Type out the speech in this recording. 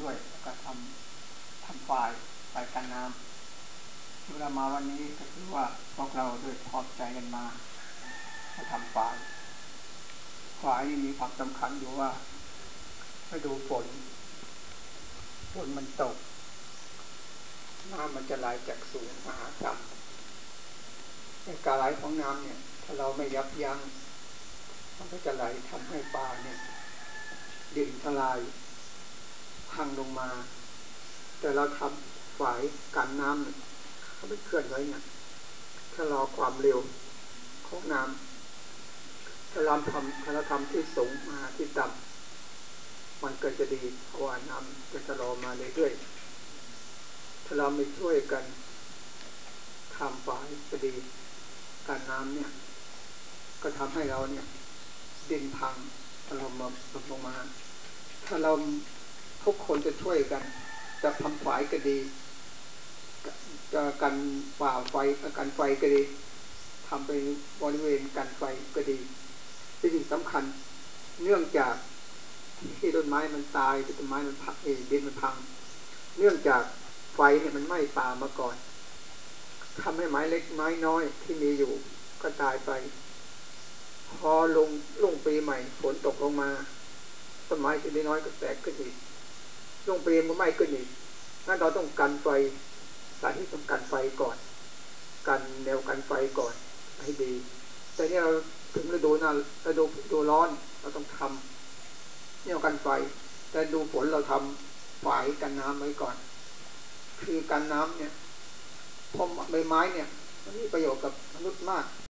ด้วยแล้วก็ทำทำฝ่ายฝ่ายกันน้ำเวลามาวันนี้ก็คือว่าพวกเราโดยพอบใจกันมามาทำฝ่ายฝ่ายนี้มีความสำคัญอยู่ว่าไปดูฝนฝนมันตกน้ำมันจะไหลจากสูงมาหาต่ำแต่การไหลของน้ำเนี่ย ถ้าเราไม่ยับยัง้งมันก็จะไหลทำให้ปลาเนี่ยดินทลาย พังลงมา แต่เราทำฝายกันน้ำเขาไปเคลื่อนไว้เนี่ยถ้ารอความเร็วของน้ำถ้าเราทำถ้าเราทำที่สูงมาที่ต่ำมันก็จะดีเพราะว่าน้ำจะชะลอมาเรื่อยๆถ้าเราไม่ช่วยกันทำฝายก็ดีการน้ำเนี่ย ก็ทำให้เราเนี่ยดินพังเรามลงมา ถ้าเรา ทุกคนจะช่วยกัน จะทำฝายก็ดีจะกันฝ่าไฟกันไฟก็ดีทำไปบริเวณกันไฟก็ดีเป็นสิ่งสำคัญ เนื่องจากที่ต้นไม้มันตายที่ต้นไม้มันพักเองดินมันพัง เนื่องจากไฟเนี่ยมันไหม้ป่ามาก่อนทำให้ไม้เล็กไม้น้อยที่มีอยู่ก็ตายไป พอลงลงปีใหม่ฝนตกลงมาต้นไม้ที่น้อยก็แตกขึ้นอีก ลงเปีมันไหม้ขึ้นอีกนั่นเราต้องกันไฟสาเหตุต้องกันไฟก่อน กันแนวกันไฟก่อนให้ดี แต่เนี่ยเราถึงฤดูหน้าฤดูฤดูร้อนเราต้องทำแนวกันไฟ แต่ดูฝนเราทำฝายกันน้ำไว้ก่อน คือกันน้ำเนี่ยพอใบไม้เนี่ย มันมีประโยชน์กับมนุษย์มาก